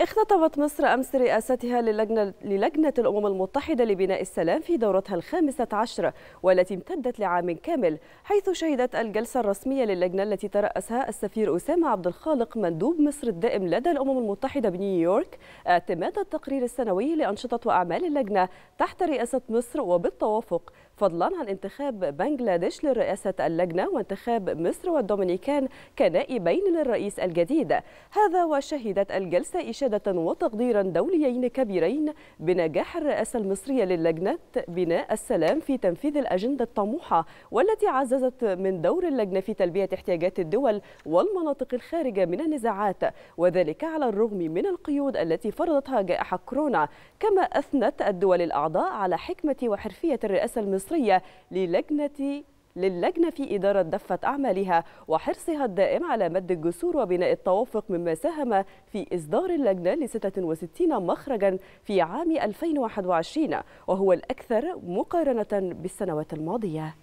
اختطفت مصر أمس رئاستها للجنة, للجنة الأمم المتحدة لبناء السلام في دورتها الخامسة عشر والتي امتدت لعام كامل حيث شهدت الجلسة الرسمية للجنة التي ترأسها السفير أسامة عبد الخالق مندوب مصر الدائم لدى الأمم المتحدة بنيويورك. اعتماد التقرير السنوي لأنشطة وأعمال اللجنة تحت رئاسة مصر وبالتوافق فضلا عن انتخاب بنغلاديش لرئاسة اللجنة وانتخاب مصر والدومينيكان كنائبين للرئيس الجديد. هذا وشهدت الجلسة إشادة وتقديرا دوليين كبيرين بنجاح الرئاسة المصرية للجنة بناء السلام في تنفيذ الأجندة الطموحة والتي عززت من دور اللجنة في تلبية احتياجات الدول والمناطق الخارجة من النزاعات وذلك على الرغم من القيود التي فرضتها جائحة كورونا كما أثنت الدول الأعضاء على حكمة وحرفية الرئاسة المصرية للجنة للجنة في إدارة دفة أعمالها وحرصها الدائم على مد الجسور وبناء التوافق مما ساهم في إصدار اللجنة ل 66 مخرجا في عام 2021 وهو الأكثر مقارنة بالسنوات الماضية.